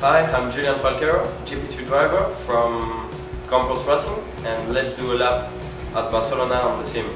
Hi, I'm Julian Falquero, GP2 driver from Campos Racing and let's do a lap at Barcelona on the sim.